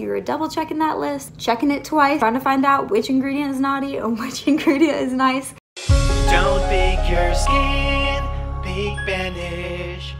you were double checking that list, checking it twice, trying to find out which ingredient is naughty and which ingredient is nice. Don't bake your skin, banish.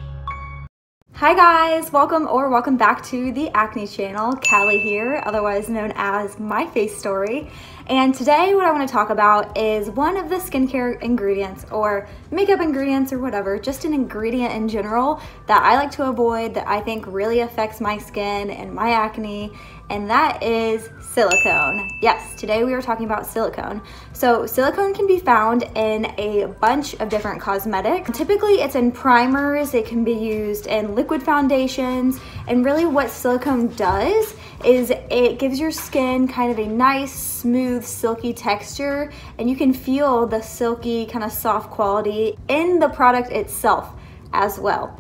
Hi guys, welcome or welcome back to the Acne channel. Kali here, otherwise known as My Face Story. And today what I want to talk about is one of the skincare ingredients or makeup ingredients or whatever, just an ingredient in general that I like to avoid that I think really affects my skin and my acne, and that is silicone. Yes, today we are talking about silicone. So silicone can be found in a bunch of different cosmetics. Typically it's in primers, it can be used in liquid foundations, and really what silicone does is it gives your skin kind of a nice, smooth, silky texture, and you can feel the silky, kind of soft quality in the product itself as well.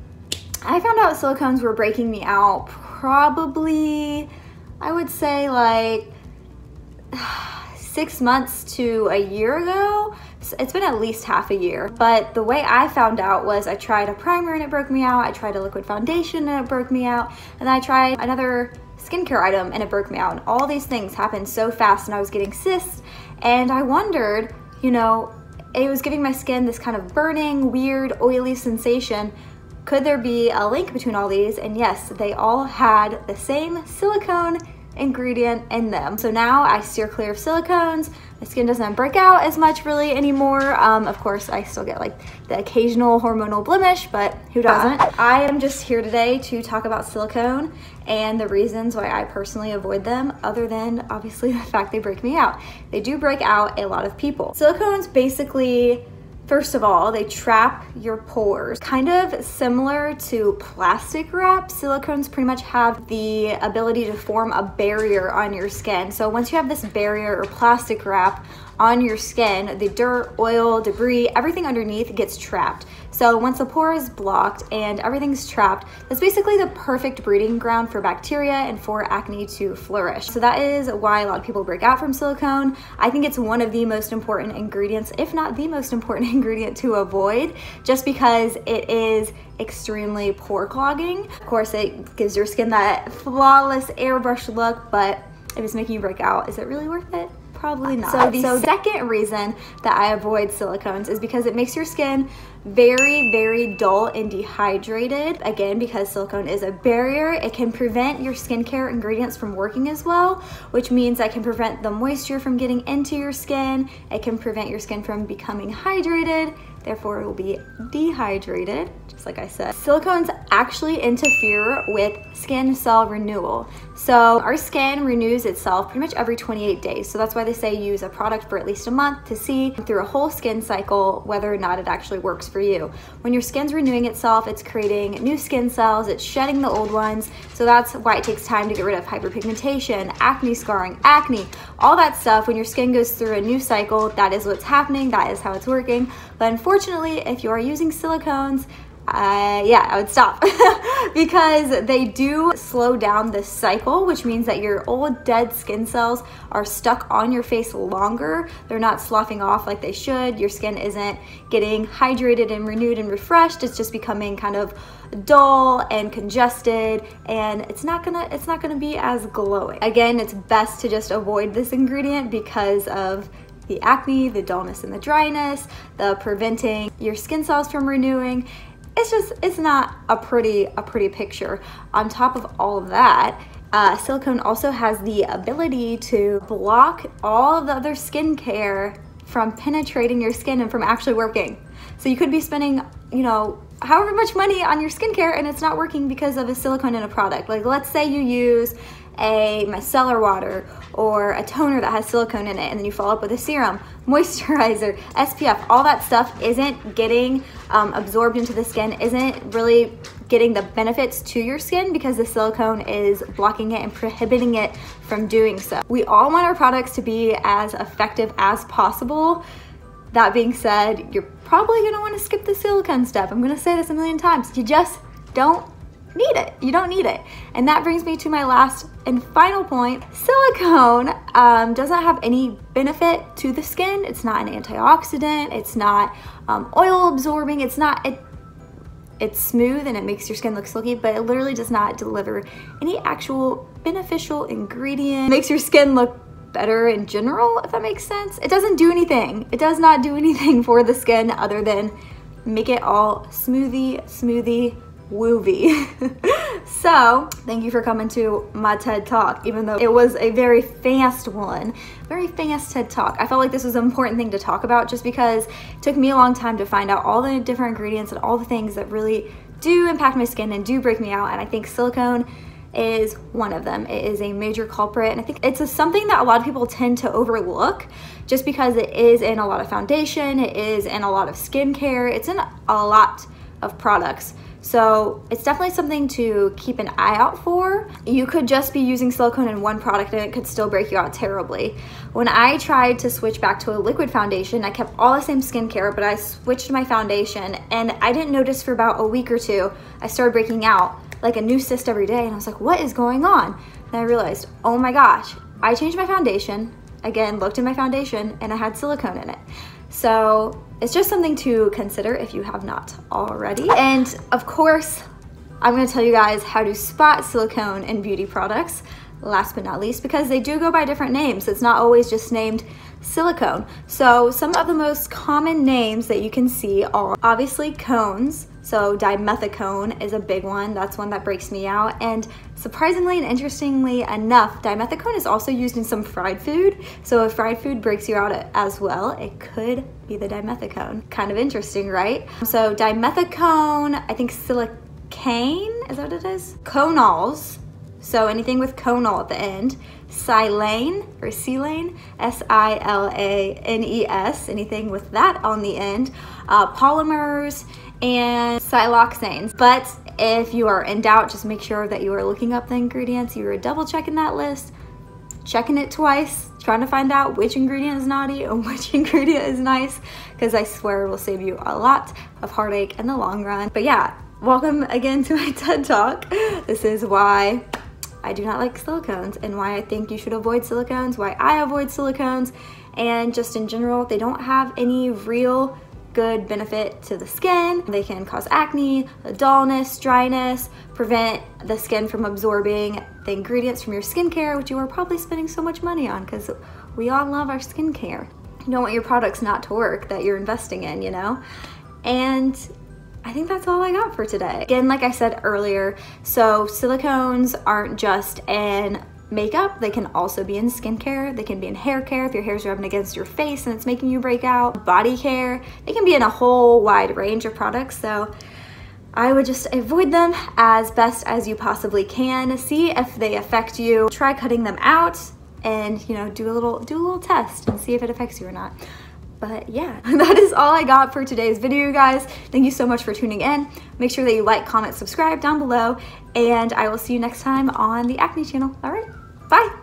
I found out silicones were breaking me out probably, I would say like six months to a year ago. It's been at least half a year. But the way I found out was I tried a primer and it broke me out. I tried a liquid foundation and it broke me out. And then I tried another skincare item and it broke me out. And all these things happened so fast and I was getting cysts. And I wondered, you know, it was giving my skin this kind of burning, weird, oily sensation. Could there be a link between all these? And yes, they all had the same silicone ingredient in them. So now I steer clear of silicones. My skin doesn't break out as much really anymore. Um, of course, I still get like the occasional hormonal blemish, but who doesn't? I am just here today to talk about silicone and the reasons why I personally avoid them other than obviously the fact they break me out. They do break out a lot of people. Silicones basically First of all, they trap your pores. Kind of similar to plastic wrap, silicones pretty much have the ability to form a barrier on your skin. So once you have this barrier or plastic wrap on your skin, the dirt, oil, debris, everything underneath gets trapped. So once the pore is blocked and everything's trapped, that's basically the perfect breeding ground for bacteria and for acne to flourish. So that is why a lot of people break out from silicone. I think it's one of the most important ingredients, if not the most important ingredient to avoid, just because it is extremely pore clogging. Of course, it gives your skin that flawless airbrush look, but if it's making you break out, is it really worth it? Probably not. So the so second reason that I avoid silicones is because it makes your skin very, very dull and dehydrated. Again, because silicone is a barrier, it can prevent your skincare ingredients from working as well, which means that can prevent the moisture from getting into your skin. It can prevent your skin from becoming hydrated therefore it will be dehydrated, just like I said. Silicones actually interfere with skin cell renewal. So our skin renews itself pretty much every 28 days. So that's why they say use a product for at least a month to see through a whole skin cycle whether or not it actually works for you. When your skin's renewing itself, it's creating new skin cells, it's shedding the old ones. So that's why it takes time to get rid of hyperpigmentation, acne scarring, acne, all that stuff. When your skin goes through a new cycle, that is what's happening, that is how it's working. But unfortunately, if you are using silicones, uh, yeah, I would stop because they do slow down the cycle, which means that your old dead skin cells are stuck on your face longer. They're not sloughing off like they should. Your skin isn't getting hydrated and renewed and refreshed. It's just becoming kind of dull and congested and it's not gonna it's not gonna be as glowing. Again, it's best to just avoid this ingredient because of the acne, the dullness and the dryness, the preventing your skin cells from renewing, it's just, it's not a pretty, a pretty picture. On top of all of that, uh, silicone also has the ability to block all of the other skincare from penetrating your skin and from actually working. So you could be spending, you know, however much money on your skincare and it's not working because of a silicone in a product. Like let's say you use a micellar water or a toner that has silicone in it and then you follow up with a serum, moisturizer, SPF, all that stuff isn't getting um, absorbed into the skin, isn't really getting the benefits to your skin because the silicone is blocking it and prohibiting it from doing so. We all want our products to be as effective as possible. That being said, you're probably gonna wanna skip the silicone step. I'm gonna say this a million times. You just don't need it. You don't need it. And that brings me to my last and final point. Silicone um, doesn't have any benefit to the skin. It's not an antioxidant. It's not um, oil absorbing. It's not, it, it's smooth and it makes your skin look silky, but it literally does not deliver any actual beneficial ingredient. It makes your skin look better in general, if that makes sense. It doesn't do anything. It does not do anything for the skin other than make it all smoothie, smoothie, woovy. so, thank you for coming to my TED Talk, even though it was a very fast one, very fast TED Talk. I felt like this was an important thing to talk about just because it took me a long time to find out all the different ingredients and all the things that really do impact my skin and do break me out. And I think silicone is one of them. It is a major culprit, and I think it's a, something that a lot of people tend to overlook just because it is in a lot of foundation, it is in a lot of skincare, it's in a lot of products. So it's definitely something to keep an eye out for. You could just be using silicone in one product and it could still break you out terribly. When I tried to switch back to a liquid foundation, I kept all the same skincare, but I switched my foundation and I didn't notice for about a week or two, I started breaking out like a new cyst every day. And I was like, what is going on? And I realized, oh my gosh, I changed my foundation. Again, looked at my foundation and I had silicone in it. So it's just something to consider if you have not already. And of course, I'm gonna tell you guys how to spot silicone in beauty products, last but not least, because they do go by different names. It's not always just named silicone. So some of the most common names that you can see are obviously cones, so dimethicone is a big one. That's one that breaks me out. And surprisingly and interestingly enough, dimethicone is also used in some fried food. So if fried food breaks you out as well, it could be the dimethicone. Kind of interesting, right? So dimethicone, I think silicane, is that what it is? Conols, so anything with conol at the end. Silane or silane, S-I-L-A-N-E-S, anything with that on the end. Uh, polymers and siloxanes. But if you are in doubt, just make sure that you are looking up the ingredients, you are double checking that list, checking it twice, trying to find out which ingredient is naughty and which ingredient is nice, because I swear it will save you a lot of heartache in the long run. But yeah, welcome again to my TED Talk. This is why I do not like silicones and why I think you should avoid silicones, why I avoid silicones, and just in general, they don't have any real good benefit to the skin. They can cause acne, dullness, dryness, prevent the skin from absorbing the ingredients from your skincare, which you are probably spending so much money on because we all love our skincare. You don't want your products not to work that you're investing in, you know? And I think that's all I got for today. Again, like I said earlier, so silicones aren't just in makeup. They can also be in skincare. They can be in hair care if your hair's rubbing against your face and it's making you break out. Body care. They can be in a whole wide range of products. So I would just avoid them as best as you possibly can. See if they affect you. Try cutting them out and you know do a little do a little test and see if it affects you or not. But yeah, that is all I got for today's video, guys. Thank you so much for tuning in. Make sure that you like, comment, subscribe down below, and I will see you next time on the Acne channel. All right, bye.